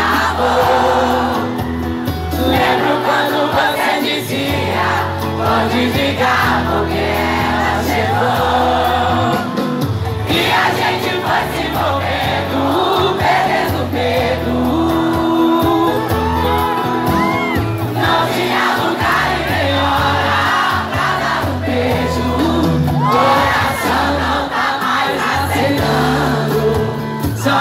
amor. Lembro quando você dizia: Pode ficar porque ela chegou. E a gente foi se envolvendo, perdendo medo. Não tinha lugar e nem hora pra dar um beijo. Coração não tá mais aceitando. Só